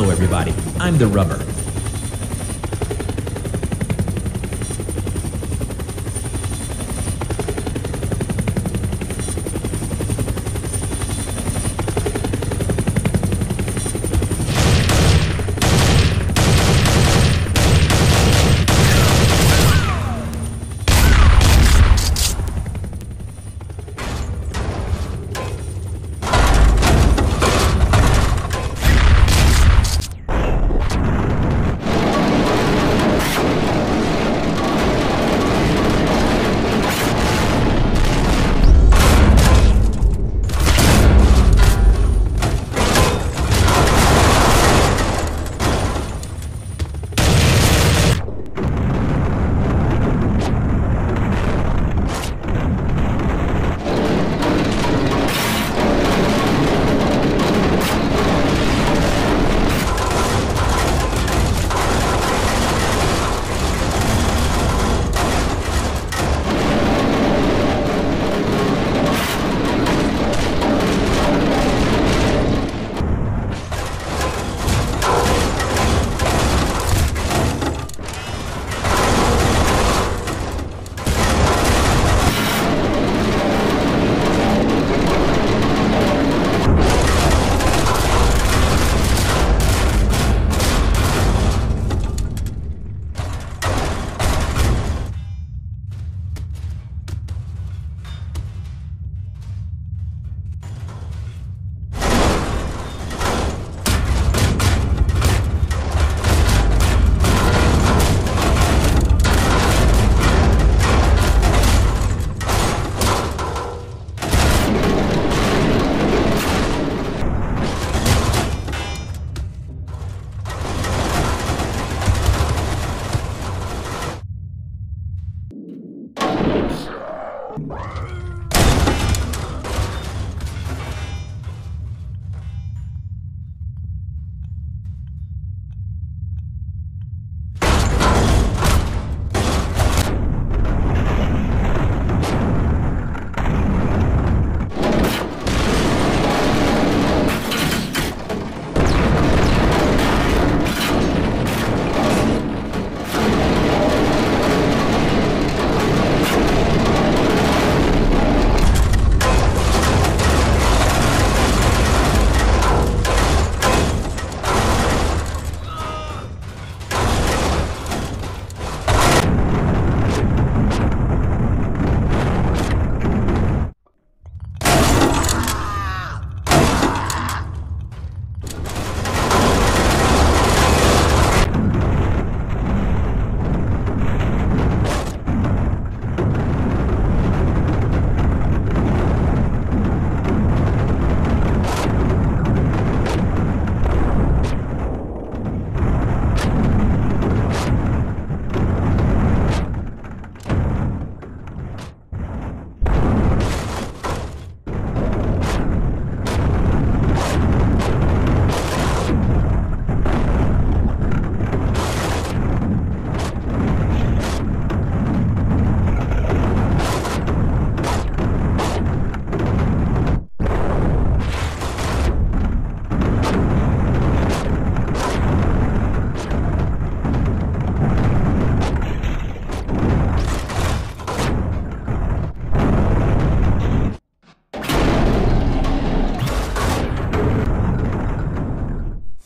Hello, everybody. I'm the rubber.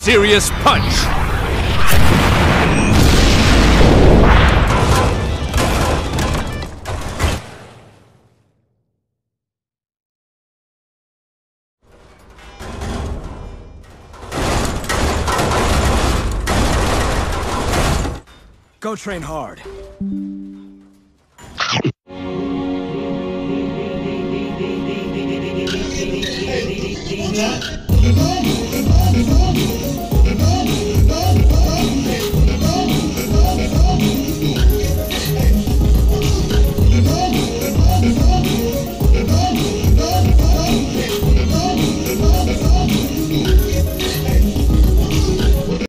Serious punch! Go train hard.